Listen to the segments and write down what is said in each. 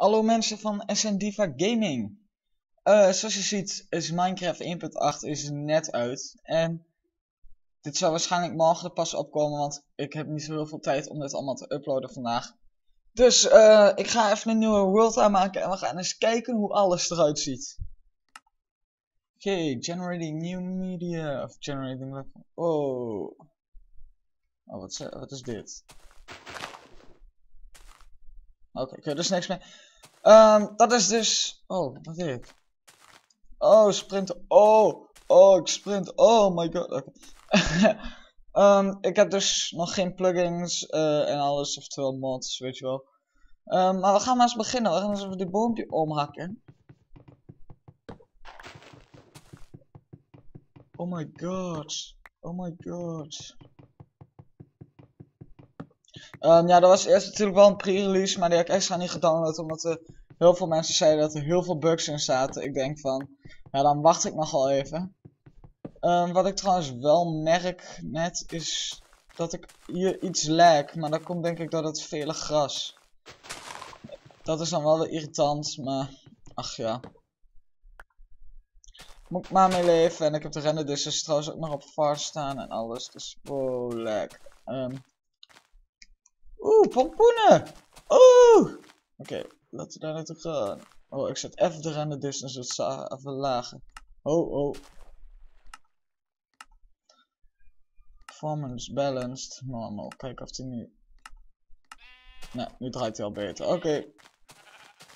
Hallo mensen van SN Diva Gaming. Eh, zoals je ziet is Minecraft 1.8 is net uit. En dit zal waarschijnlijk morgen pas opkomen, want ik heb niet zo heel veel tijd om dit allemaal te uploaden vandaag. Dus eh, ik ga even een nieuwe world aanmaken en we gaan eens kijken hoe alles eruit ziet. Oké, generating new media. Of generating... Oh. Oh, wat is, wat is dit? Oké, okay, er is niks meer. Um, dat is dus... Oh, wat is dit? Oh, sprinten. Oh, oh, ik sprint. Oh my god. Okay. um, ik heb dus nog geen plugins uh, en alles, oftewel mods, weet je wel. Um, maar we gaan maar eens beginnen. We gaan eens even dit boompje omhakken. Oh my god. Oh my god. Um, ja, dat was eerst natuurlijk wel een pre-release, maar die heb ik extra niet gedownload omdat er heel veel mensen zeiden dat er heel veel bugs in zaten. Ik denk van, ja dan wacht ik nog wel even. Um, wat ik trouwens wel merk net is dat ik hier iets lag, maar dat komt denk ik door het vele gras. Dat is dan wel weer irritant, maar ach ja. Moet ik maar mee leven en ik heb de render trouwens ook nog op var staan en alles, dus wow lag. Um, Oeh, pompoenen! Oeh! Oké, laten we daar naartoe gaan. Oh, ik zet even de render distance wat even lager. Oh, oh. Performance balanced, normal. Kijk of hij nu... Nee, nu draait hij al beter. Oké.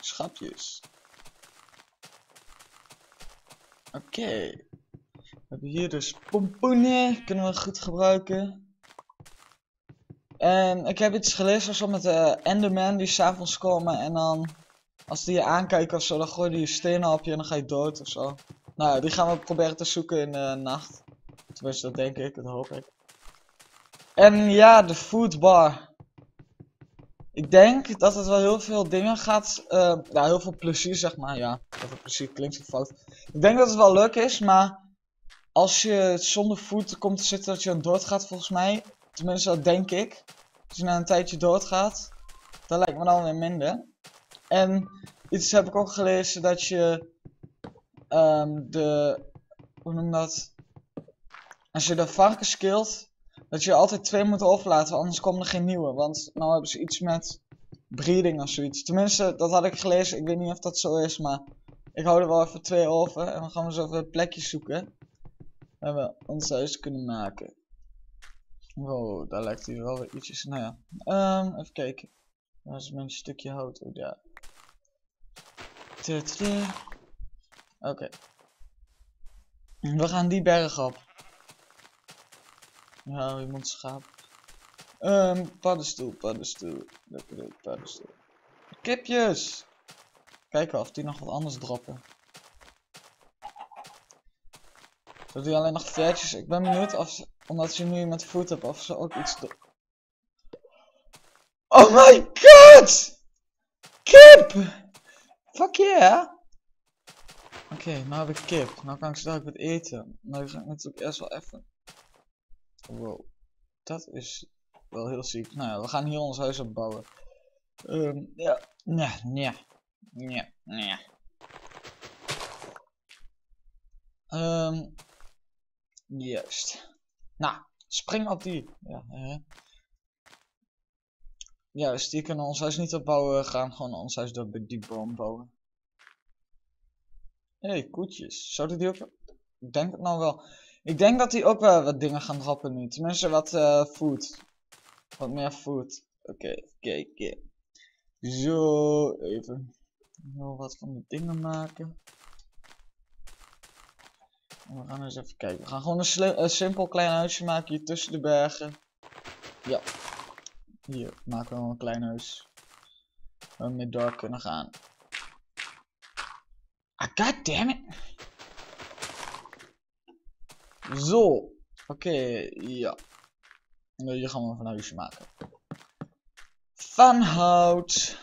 Schapjes. Oké. We hebben hier dus pompoenen. Kunnen we goed gebruiken. En ik heb iets gelezen zo met de Enderman die s'avonds komen en dan als die je aankijken of zo, dan gooi je je stenen op je en dan ga je dood of zo. Nou ja, die gaan we proberen te zoeken in de nacht. Tenminste, dat denk ik, dat hoop ik. En ja, de foodbar. Ik denk dat het wel heel veel dingen gaat, uh, ja, heel veel plezier zeg maar, ja. Dat het plezier klinkt zo fout. Ik denk dat het wel leuk is, maar als je zonder food komt te zitten dat je dan dood gaat volgens mij, Tenminste, dat denk ik. Als je na een tijdje doodgaat, dat lijkt me dan weer minder. En iets heb ik ook gelezen dat je um, de, hoe noem dat? Als je de varkens killt, dat je altijd twee moet overlaten, anders komen er geen nieuwe. Want nou hebben ze iets met breeding of zoiets. Tenminste, dat had ik gelezen. Ik weet niet of dat zo is, maar ik hou er wel even twee over. En dan gaan we zo even plekjes zoeken. Waar we ons huis kunnen maken. Wow, daar lijkt hij wel weer ietsjes. Nou ja, um, even kijken. Waar is mijn stukje hout? Oh, ja. Oké. We gaan die berg op. Je moet schaap. Um, paddenstoel, paddenstoel. Lekker paddenstoel. Kipjes! Kijken of die nog wat anders droppen. Doet hij alleen nog vetjes? Ik ben benieuwd of omdat je nu met voet hebt of ze ook iets doen. Oh my god! Kip! Fuck yeah! Oké, nou heb ik kip. Nou kan ik zo wat eten. Maar ik ga natuurlijk eerst wel even. Wow. Dat is wel heel ziek. Nou ja, we gaan hier ons huis opbouwen. Um, ja. Nee, nee. Nee, nee. Um, juist. Nou, spring op die. Ja, hè. Die kunnen ons huis niet opbouwen. We gaan gewoon ons huis door die boom bouwen. Hé, hey, koetjes. Zouden die ook... Ik denk het nou wel. Ik denk dat die ook wel wat dingen gaan droppen nu. Tenminste, wat uh, food. Wat meer food. Oké, kijken. Zo, even. Nog wat van die dingen maken. We gaan eens even kijken. We gaan gewoon een, simpel klein huisje maken hier tussen de bergen. Ja. Hier maken we een klein huis. Waar we mee door kunnen gaan. Ah, god damn it. Zo. Oké, okay, ja. Hier gaan we een huisje maken. Van hout.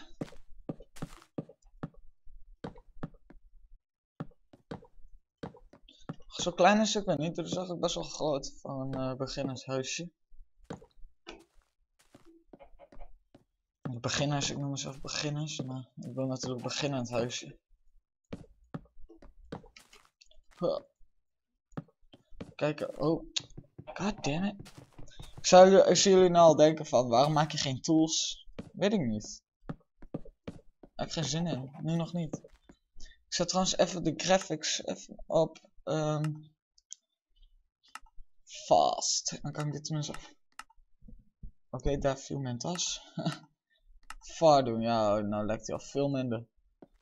Zo klein is het wel niet, dus eigenlijk best wel groot voor een uh, beginnershuisje. Beginners, ik noem mezelf beginners, maar ik wil natuurlijk beginnen aan het huisje. Kijken, oh, god damn it. Ik, zou, ik jullie nou al denken van, waarom maak je geen tools? Weet ik niet. Heb ik geen zin in, nu nog niet. Ik zet trouwens even de graphics even op um, fast. Dan kan ik dit tenminste... Oké, daar viel mijn tas. Doen, ja, nou lekt hij al veel minder.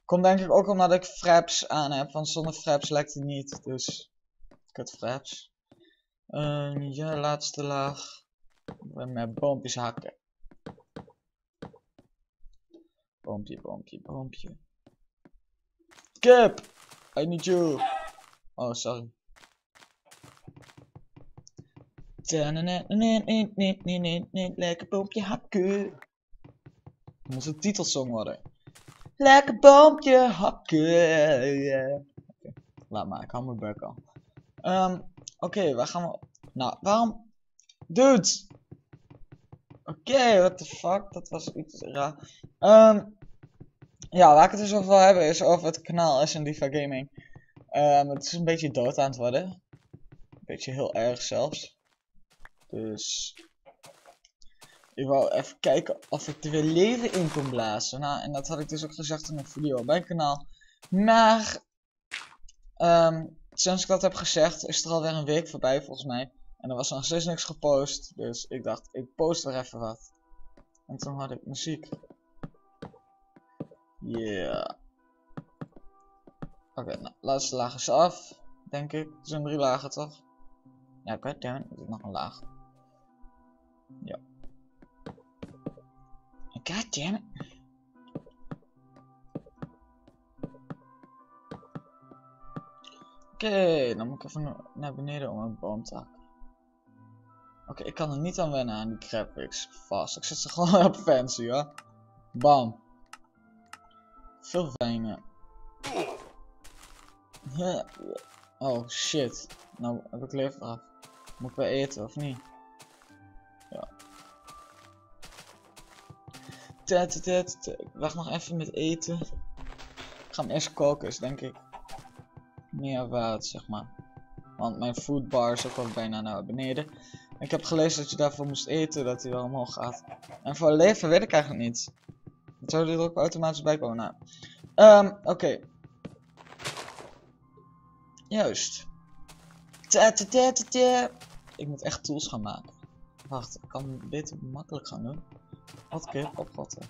Komt denk ik ook omdat ik fraps aan heb, want zonder fraps lekt hij niet, dus... Kut fraps. Uh, ja, laatste laag. Met boompjes hakken. Boompje, boompje, boompje. Kip! I need you. Oh, sorry. Lekker boompje hakken. Dat moet een titelsong worden. Lekker boompje hakken. Laat maar, ik hou mijn bek al. Oké, waar gaan we... Nou, waarom... Dude! Oké, okay, what the fuck? Dat was iets raar. Um, ja, waar ik het dus over hebben is over het kanaal SNDiva Gaming. Um, het is een beetje dood aan het worden. Een beetje heel erg zelfs. Dus... Ik wou even kijken of ik er weer leven in kon blazen. Nou, en dat had ik dus ook gezegd in een video op mijn kanaal. Maar... Um, sinds ik dat heb gezegd is er alweer een week voorbij volgens mij. En er was nog steeds niks gepost. Dus ik dacht, ik post er even wat. En toen had ik muziek. Yeah. Oké, nou, laatste laag is af. Denk ik. Het zijn drie lagen toch? Ja, goddammit. Er is nog een laag. Ja. Goddammit. Oké, dan moet ik even naar beneden om een boom te hakken. Oké, ik kan er niet aan wennen aan die graphics. Vast. Ik zet ze gewoon op fancy, hoor. Bam. Veel fijner. Oh shit. Nou heb ik lever af. Moet ik wel eten of niet? Ja. Ik wacht nog even met eten. Ik ga hem eerst koken, denk ik meer waard, zeg maar. Want mijn foodbar is ook al bijna naar beneden. Ik heb gelezen dat je daarvoor moest eten, dat hij wel omhoog gaat. En voor leven weet ik eigenlijk niet. Dat zou er ook automatisch bij komen. Nou. Um, Oké. Juist. Ik moet echt tools gaan maken. Wacht, ik kan dit makkelijk gaan doen. Wat keer oprotten.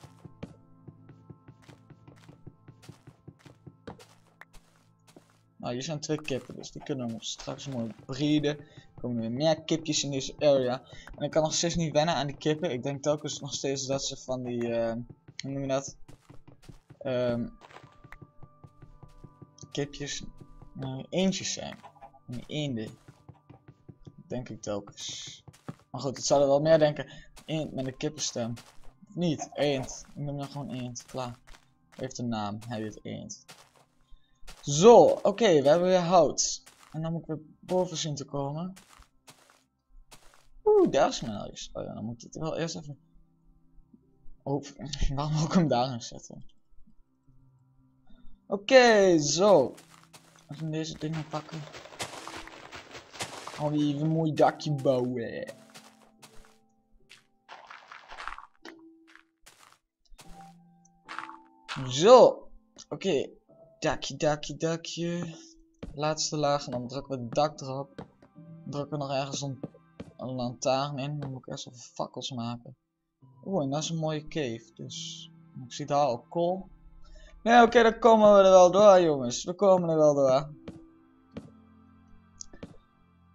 Nou, hier zijn twee kippen, dus die kunnen we straks mooi breeden. Er komen weer meer kipjes in deze area. En ik kan nog steeds niet wennen aan die kippen. Ik denk telkens nog steeds dat ze van die, uh, hoe noem je dat? Um, kipjes, eentjes zijn. Die eenden. Denk ik telkens. Maar goed, het zou er wel meer denken. Eend met een kippenstem. Of niet, eend. Ik noem dan gewoon eend. Klaar. Heeft een naam, hij heet eend. Zo, oké, we hebben weer hout. En dan moet ik weer boven zien te komen. Oeh, daar is mijn huis. Oh ja, dan moet ik het wel eerst even... Oh, waarom moet ik hem daarin zetten? Oké, zo. Even deze dingen pakken. Oh, even een mooi dakje bouwen. Zo. Oké, dakje, dakje, dakje. Laatste laag en dan drukken we het dak erop. Drukken we nog ergens een, een lantaarn in. Dan moet ik eerst even fakkels maken. Oeh, en dat is een mooie cave. Dus ik zie daar al kool. Nee, oké, dan komen we er wel door, jongens. We komen er wel door.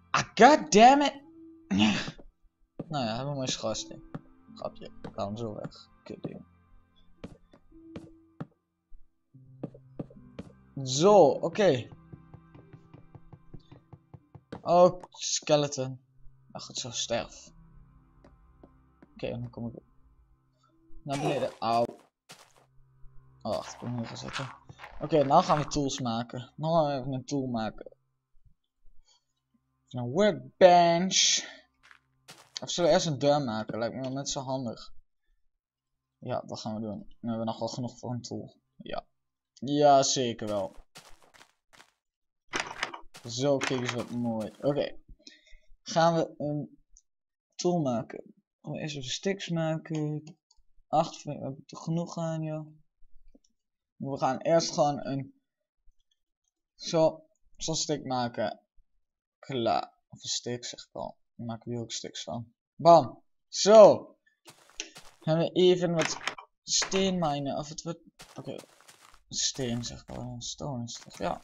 Ah, god damn it. nou ja, hebben we mijn schorsten. Grapje, ik haal hem zo weg. Kut ding. Zo, oké. Oh, skeleton. Ach, het zo sterf. Oké, dan kom ik naar beneden. Auw. Oh, wacht, ik hem hier gezet. Oké, nou gaan we tools maken. Nou even een tool maken. Een workbench. Of zullen we eerst een deur maken? Lijkt me wel net zo handig. Ja, dat gaan we doen. Dan hebben we nog wel genoeg voor een tool. Ja. Ja, zeker wel. Zo, kijk eens wat mooi. Oké. Gaan we een tool maken. Gaan we eerst even sticks maken. 8 heb ik genoeg aan, ja. We gaan eerst gewoon een zo, zo'n stick maken. Klaar. Of een stick zeg ik al. Daar maken we hier ook sticks van. Bam. Zo. Gaan we even wat steen minen. Of het wordt... Oké. Steen zeg ik al. Stone is toch? Ja.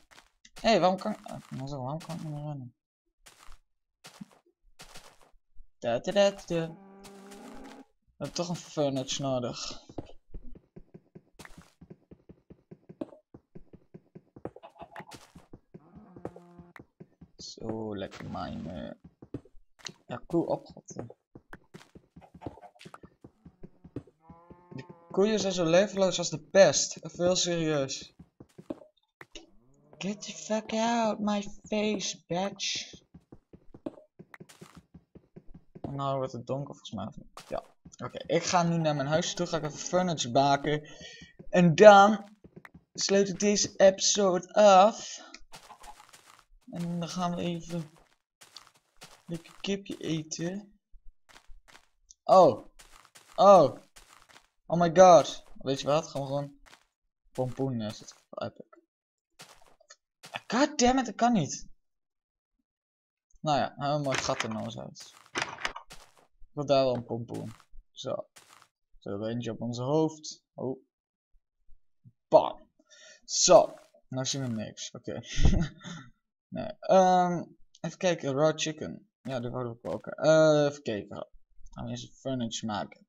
Hé, hey, waarom kan ik... Uh, zo, waarom kan ik niet meer rennen? Da, da, da, da. We hebben toch een furniture nodig. Zo, lekker minen. Ja, cool opgevat. Die koeien zijn zo levenloos als de pest. Even heel serieus. Get the fuck out my face, bitch. Nou wordt het donker volgens mij. Ja. Oké, ik ga nu naar mijn huis toe. Ga ik even furniture baken. En dan sluit ik deze episode af. En dan gaan we even lekker kipje eten. Oh. Oh. Oh my god. Weet je wat? Gaan we gewoon pompoen neerzetten. Epic. God damn it, dat kan niet. Nou ja, een mooi gat er nou eens uit. Ik wil daar wel een pompoen. Zo. Zo, eentje op onze hoofd. Oh. Bam. Zo. Nou zien we niks. Oké. nee. Um, even kijken. Raw chicken. Ja, die wilden we ook. Uh, even kijken. Gaan we eens een furniture maken.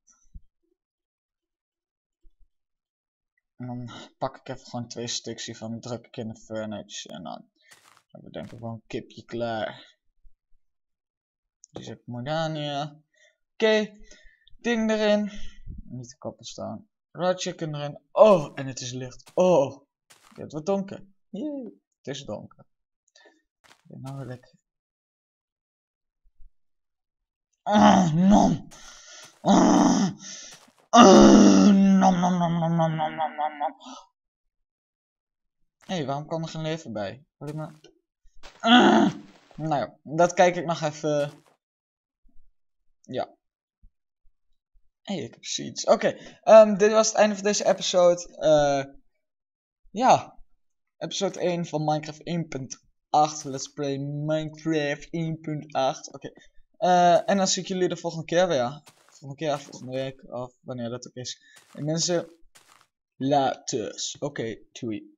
En dan pak ik even gewoon twee stuks hiervan. Druk ik in de furniture. En dan hebben we denk ik gewoon een kipje klaar. Die zet ik mooi aan. Oké. Ding erin. Niet de koppel staan. Raw chicken erin. Oh, en het is licht. Oh. Het wordt donker. Jee. Het is donker. Oké, nou wil ik. Ah, nom. Ah. Ah, nom, nom, nom, nom, nom, nom, nom, nom, nom. Hé, hey, waarom kan er geen leven bij? Wil ik maar... Ah. Nou ja, dat kijk ik nog even. Ja. Hé, hey, ik heb seeds. Oké, okay, um, dit was het einde van deze episode. Uh, ja, episode 1 van Minecraft 1.8. Let's play Minecraft 1.8. Oké. Uh, en dan zie ik jullie de volgende keer weer. Volgende keer, volgende week, of wanneer dat ook is. En mensen, later. Oké, okay, doei.